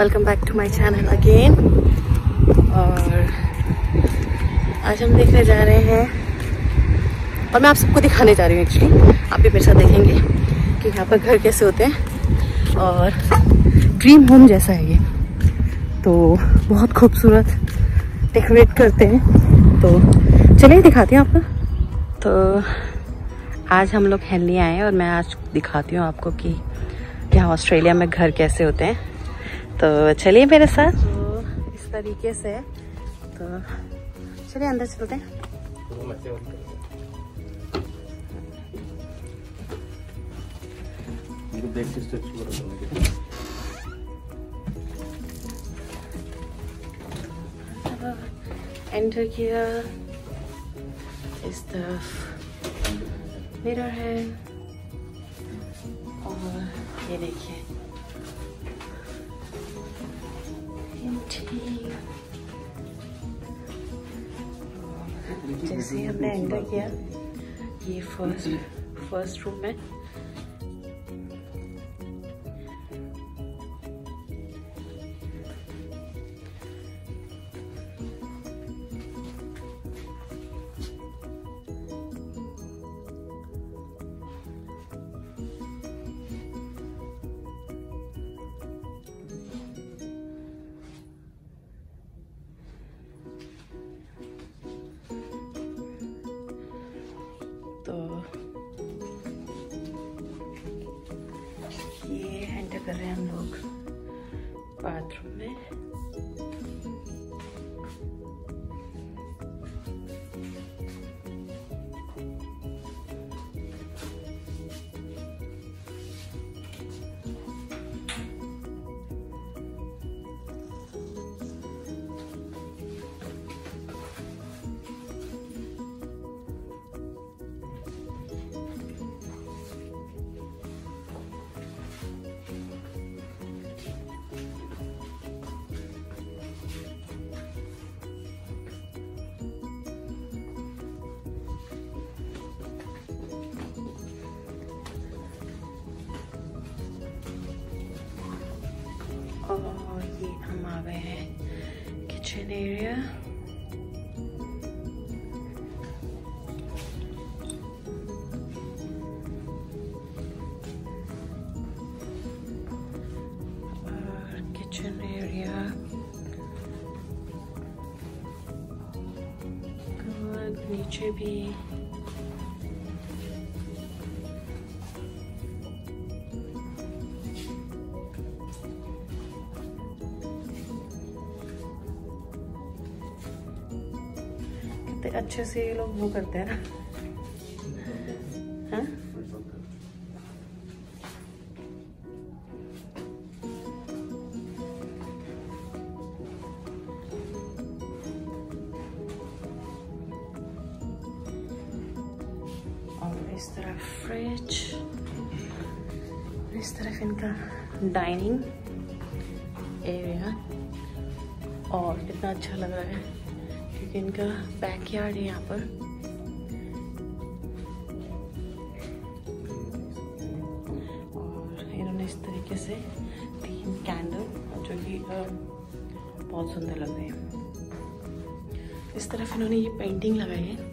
Welcome back to my channel again और आज हम देखने जा रहे हैं। और मैं आप सबको दिखाने जा रही हूँ एक्चुअली आप भी मेरे साथ देखेंगे कि यहाँ पर घर कैसे होते हैं। और ड्रीम होम जैसा है ये। तो बहुत खूबसूरत डेकोरेट करते हैं। तो चलिए दिखाती हूँ आपको। तो आज हम लोग हेनली आए हैं और मैं आज दिखाती हूँ आपको कि यहाँ ऑस्ट्रेलिया में घर कैसे होते हैं। तो चलिए मेरे साथ। तो इस तरीके से तो चलिए अंदर चलते हैं। एंटर किया। इस तरफ़ मिरर है। और ये देखिए। जैसे हमने एंटर किया ये फ़र्स्ट फ़र्स्ट रूम है हैं किचन एरिया और किचन एरिया नीचे भी कितने अच्छे से ये लोग वो करते हैं ना। हाँ? और इस फ्रिज इस तरफ़ इनका डाइनिंग एरिया और कितना अच्छा लग रहा है। इनका बैकयार्ड है यहाँ पर। और इन्होंने इस तरीके से तीन कैंडल जो कि बहुत सुंदर लग रहे हैं। इस तरफ़ इन्होंने ये पेंटिंग लगाई है।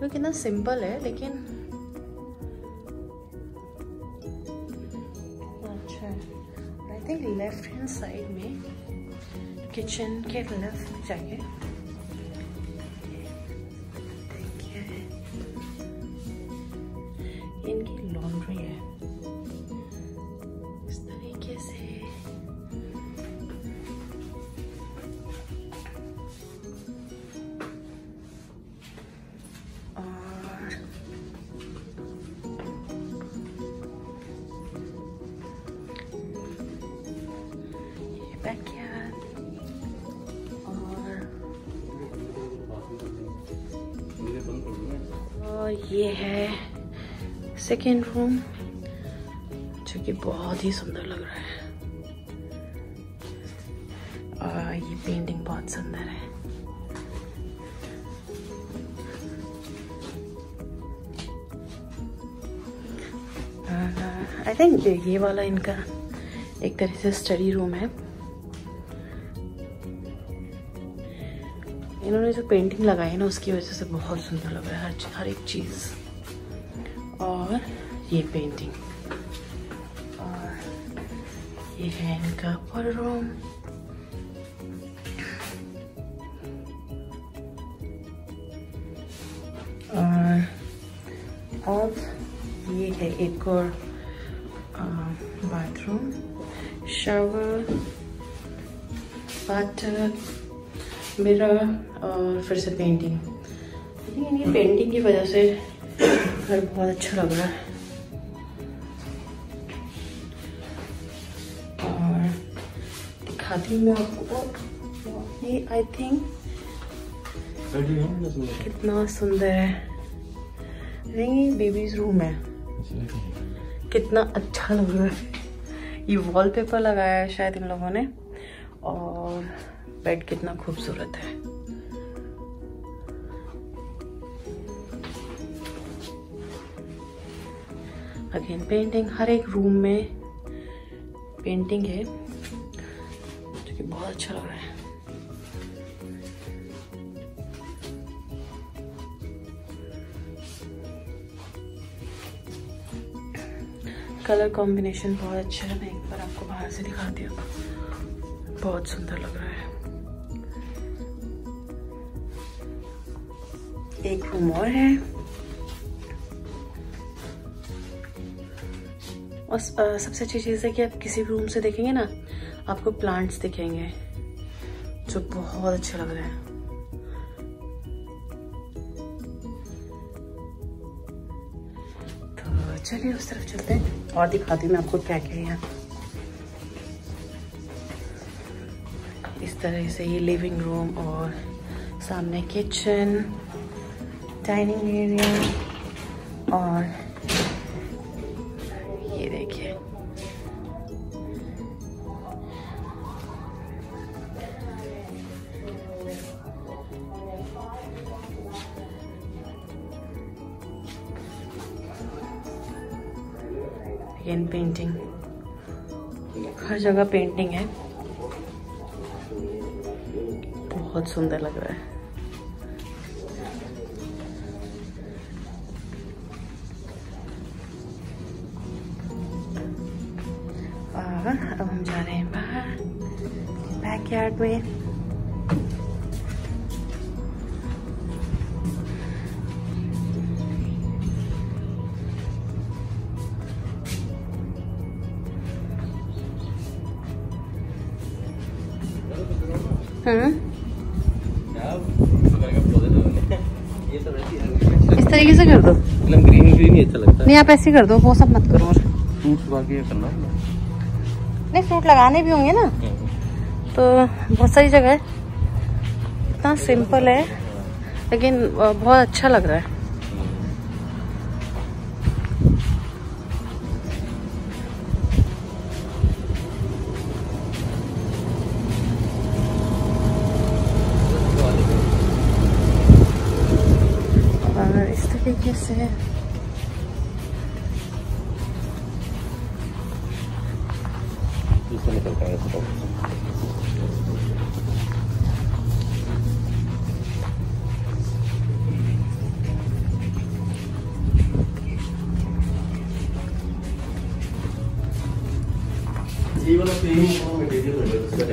वो कितना सिंपल है, लेकिन अच्छा I think left hand side में किचन के लेफ़्ट जाके पैक किया है और और ये है सेकेंड रूम जो कि बहुत ही सुंदर लग रहा है। और ये पेंटिंग बहुत सुंदर है। आई थिंक uh, ये वाला इनका एक तरह से स्टडी रूम है। जो पेंटिंग लगाई है ना, उसकी वजह से बहुत सुंदर लग रहा है हर हर एक चीज़। और ये पेंटिंग और ये है इनका पर रूम और अब ये है एक और बाथरूम शावर बाथटब मिरर और फिर से पेंटिंग ये पेंटिंग की वजह से घर बहुत अच्छा लग रहा है। और दिखाती हूँ मैं आपको। ये आई थिंक कितना सुंदर है। नहीं बेबीज रूम है। कितना अच्छा लग रहा है। ये वॉलपेपर लगाया है शायद इन लोगों ने। बेड कितना खूबसूरत है। अगेन पेंटिंग हर एक रूम में पेंटिंग है, जो कि बहुत अच्छा लग रहा है। कलर कॉम्बिनेशन बहुत अच्छा है, मैं एक बार आपको बाहर से दिखाती हूँ। बहुत सुंदर लग रहा है। एक रूम और है। और सबसे अच्छी चीज़ है कि आप किसी भी रूम से देखेंगे ना, आपको प्लांट्स दिखेंगे, जो बहुत अच्छा लग रहा है। चलिए उस तरफ़ चलते हैं और दिखाती हूँ मैं आपको क्या क्या यहाँ। इस तरह से ये लिविंग रूम और सामने किचन डाइनिंग एरिया और ये देखिए। पेंटिंग हर जगह पेंटिंग है। बहुत सुंदर लग रहा है। और अब हम जा रहे हैं बाहर बैकयार्ड में। हम्म। इस तरीके से कर दो। ग्रीन ग्रीन ही अच्छा लगता है। नहीं आप ऐसे कर दो वो सब मत करो फ्रूट्स बाकी करना। नहीं फ्रूट लगाने भी होंगे ना। तो बहुत सारी जगह है। इतना सिंपल है, लेकिन बहुत अच्छा लग रहा है।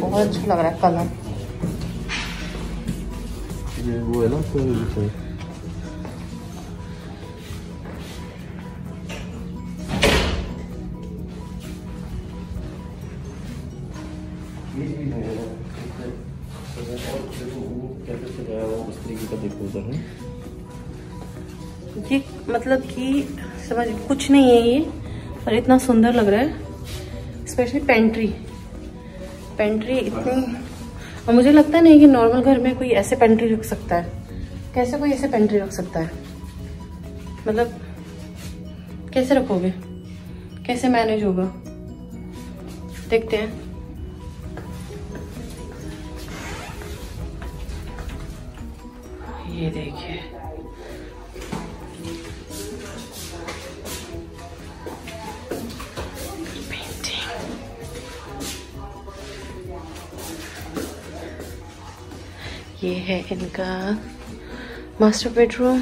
बहुत अच्छा लग रहा है कलर ये वो है ना तो। ये भी है और देखो वो कैसे सजाया हुआ उस तरीके का देखो उधर है ये मतलब कि समझ कुछ नहीं है ये पर इतना सुंदर लग रहा है। स्पेशली पेंट्री पेंट्री इतनी और मुझे लगता नहीं कि नॉर्मल घर में कोई ऐसे पेंट्री रख सकता है। कैसे कोई ऐसे पेंट्री रख सकता है? मतलब कैसे रखोगे? कैसे मैनेज होगा? देखते हैं। ये देखिए। ये है इनका मास्टर बेडरूम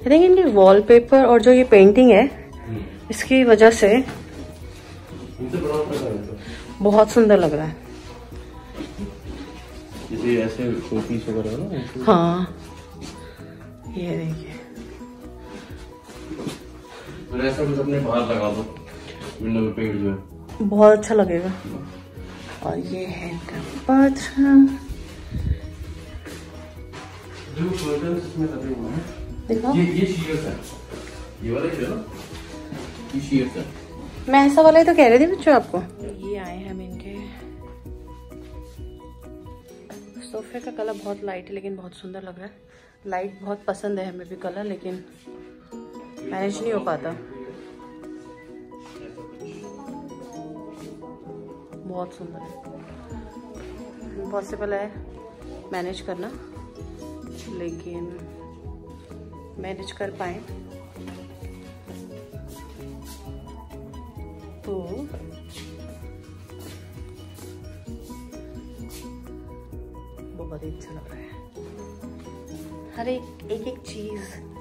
आई थिंक इनकी वॉलपेपर और जो ये पेंटिंग है इसकी वजह से तो। बहुत सुंदर लग रहा है। ऐसे वगैरह ना? हाँ। ये देखिए। फिर ऐसा अपने बाहर लगा दो विंडो पे पेड़ जो है। बहुत अच्छा लगेगा। और ये है इनका बाथरूम। जो कर्टन्स इसमें लगे हुए हैं देखो। ये ये शीयर्स है। ये वाले जो है ना ये शीयर्स है। मैं ऐसा वाला ही तो कह रही थी बच्चों आपको। ये आए हैं हम इनके। सोफे का कलर बहुत लाइट है लेकिन बहुत सुंदर लग रहा है। लाइट बहुत पसंद है हमें भी कलर लेकिन मैनेज नहीं हो पाता। बहुत सुंदर है। पॉसिबल है मैनेज करना। लेकिन मैनेज कर पाए। तो बहुत ही अच्छा लग रहा है। हर एक एक एक चीज़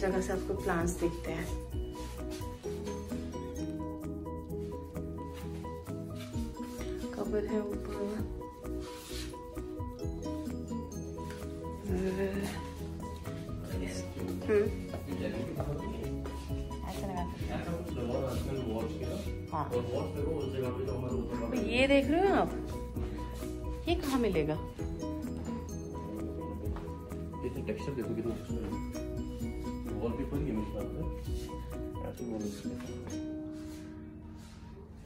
जगह से आपको प्लांट्स दिखते हैं। कबर है ऊपर। हम्म, हाँ। तो ये देख रहे हो आप? ये कहाँ मिलेगा? टेक्सचर देखो कितना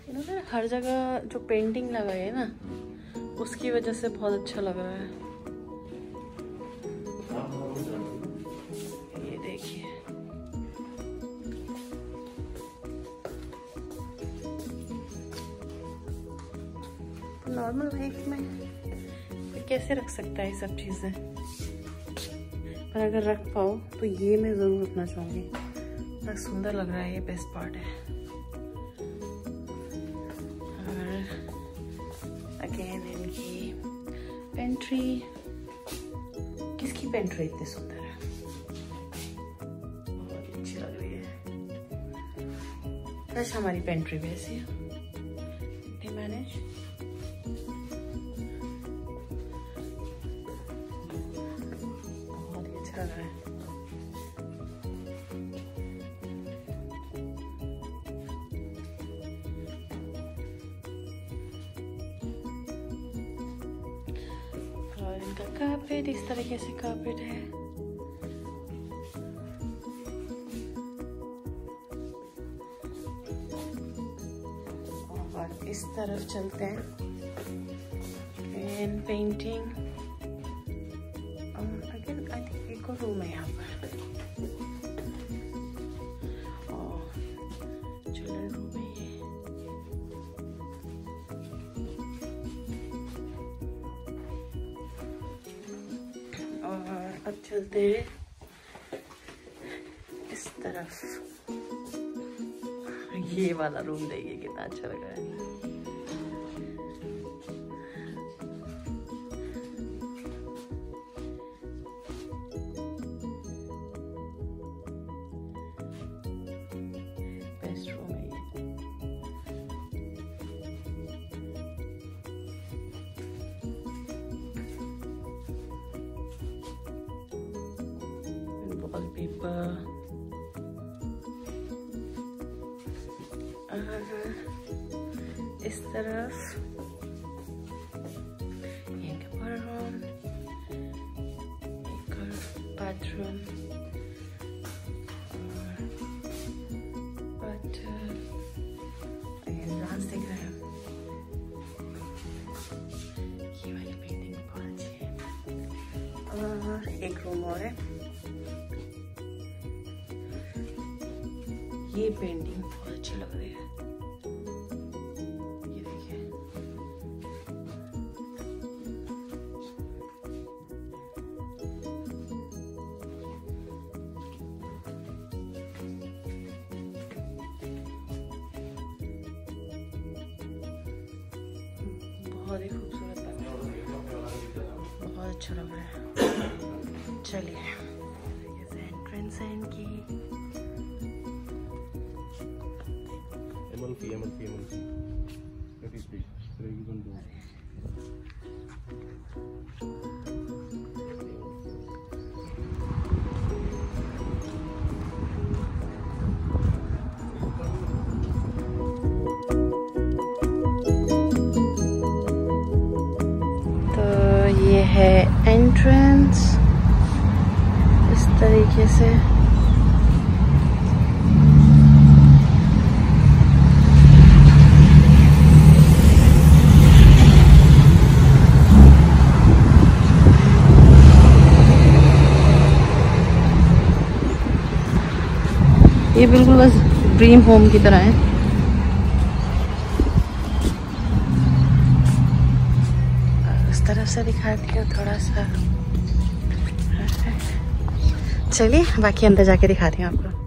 इन्होंने हर जगह जो पेंटिंग लगाई है ना, उसकी वजह से बहुत अच्छा लग रहा है। ये देखिए। नॉर्मल लाइफ में कैसे रख सकता है ये सब चीज़ें? पर अगर रख पाओ तो ये मैं ज़रूर रखना चाहूँगी। बड़ा सुंदर लग रहा है, ये बेस्ट पार्ट है। और अगेन इनकी पेंट्री किसकी पेंट्री इतनी सुंदर है? बहुत अच्छी लग रही है। बस हमारी पेंट्री वैसी है। तरीके है। और इस तरफ़ चलते हैं। And painting again I think एक और रूम है यहाँ पर। चलते हैं। इस तरफ़। ये वाला रूम देखिए कितना अच्छा लग रहा है। वॉलपेपर इस तरफ़ एक रूम एक बाथरूम ग्लास दिख रहा है ये वाली पेंटिंग बहुत अच्छी है और एक रूम और है ये पेंटिंग बहुत अच्छी लग रही है। एमएलपी एमएलपी एमएलपी कटी स्पीड रेग बंद दो तो ये है एंट्रेंस इस तरीके से ये बिल्कुल बस ड्रीम होम की तरह है। उस तरफ़ से दिखाती हूँ थोड़ा सा। चलिए, बाकी अंदर जाके दिखाती हूँ आपको।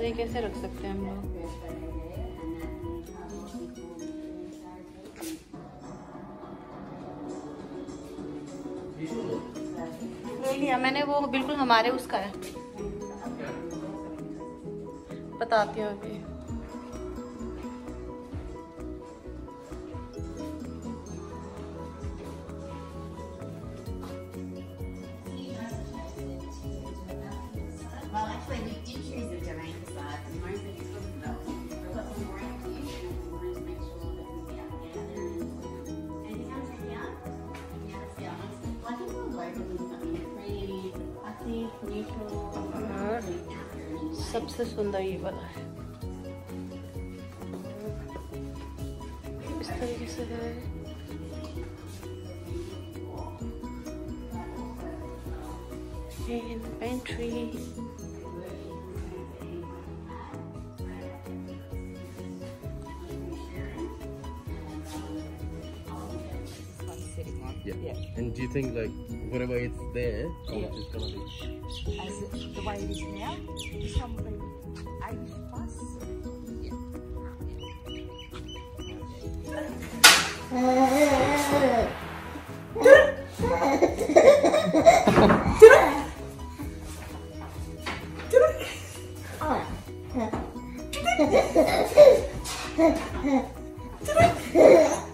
तरीके से रख सकते हैं हम लोग लिया मैंने वो बिल्कुल हमारे उसका है। बताती हूँ अभी। सबसे सुंदर ये वाला है। इस तरीके से है। In pantry And do you think like whatever it's there, how yeah. much it's gonna be? As it, the way it is now, it's probably eight plus. Yeah. Did I?